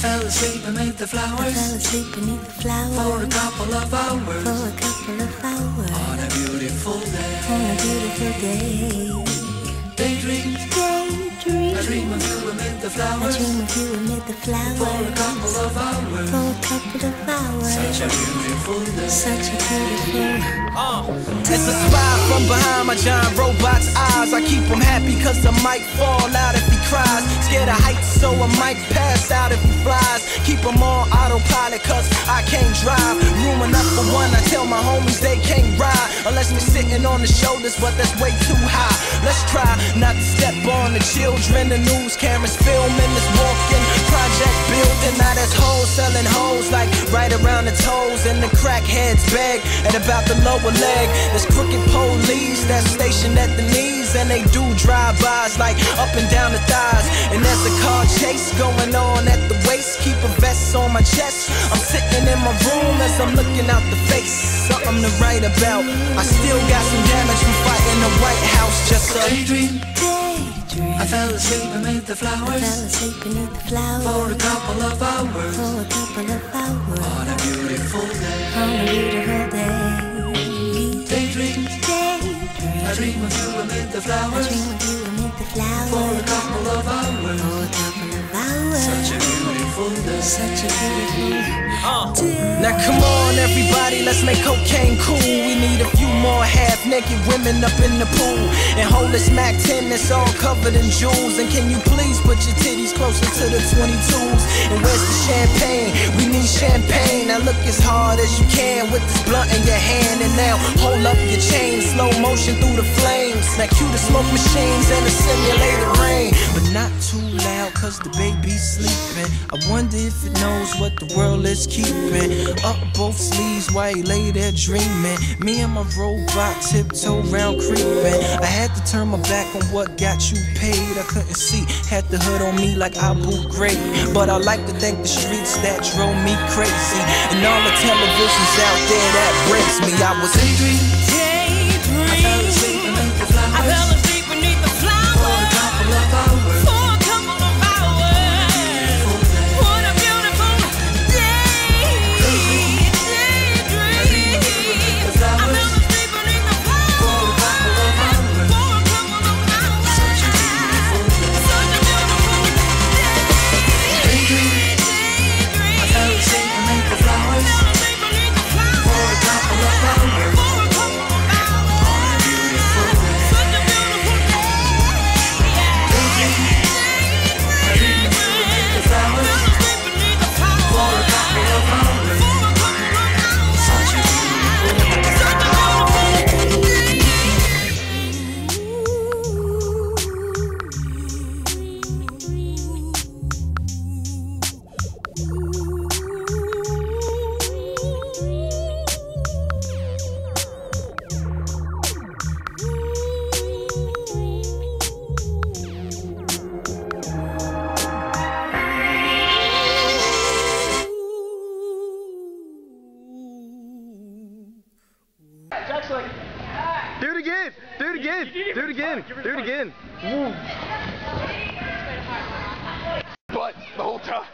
fell asleep beneath the I fell flowers asleep beneath the flowers. for a couple of hours for a couple of hours on a beautiful day. on a beautiful day. Daydream, Daydream. I dream of you amid the flowers. I dream of you amid the flowers. for a couple of hours. for a couple of hours. Such a beautiful day. Such a beautiful. Uh, it's a spy from behind my giant robot's eyes. I keep him happy cause I might fall out if he cries. Scared of heights, so I might pass out if he flies. Keep him on autopilot cause I can't drive. Room enough for one, I tell my homies they can't ride. Unless we're sitting on the shoulders, but that's way too high. Let's try not to step on the children. The news cameras filming this walking project building. Now there's hoes selling hoes like right around the toes. And the crackheads beg at about the lower leg. There's crooked police that's stationed at the knees. And they do drive-bys like up and down the thighs. And there's a car chase going on at the waist. I'm looking out the face. Something to write about. I still got some damage from fighting the White House. Just a Daydream, Daydream. I fell asleep amid the I fell flowers asleep beneath the for a flowers couple of hours for a couple of hours on a beautiful day. on a beautiful day. Daydream, Daydream. I dream of you amid the I flowers dream of you amid the for a flowers couple of hours. for a couple of hours. Such a. Now come on, everybody, let's make cocaine cool. We need a few more half-naked women up in the pool and hold this Mac 10 that's all covered in jewels. And can you please put your titties closer to the 22s? And champagne? We need champagne. Now look as hard as you can with this blunt in your hand. And now hold up your chain, slow motion through the flames. Now cue the smoke machines and the simulated rain, but not too loud cause the baby's sleeping. I wonder if it knows what the world is keeping. Up both sleeves while he lay there dreaming. Me and my robot tiptoe round creeping. I had to turn my back on what got you paid. I couldn't see, had the hood on me like I Abu Ghraib. But I like to thank the streets that drove me crazy. And all the televisions out there that breaks me. I was Daydream, I again. Do it again. Do it again. Do it again. But the whole time.